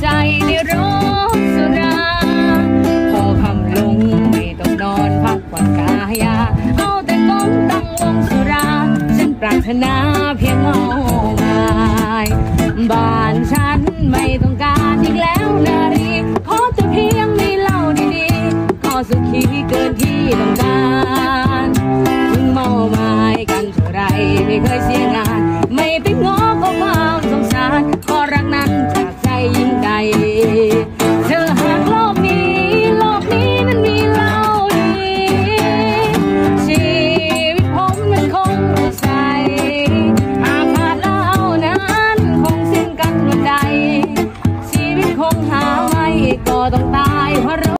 ใจในรถสุราพอคำลงไม่ต้องนอนพักผ่อนกายาเอาแต่ก้มตั้งวงสุรา ฉันปรารถนาเพียงเงาายบ้านฉันไม่ต้องการอีกแล้วนารีขอแต่เพียงมีเล่าดีๆขอสุขีเกินที่ต้องการถึงเมาไม้กันเท่าไรไม่เคยเสียงาน ไม่ไปง้อ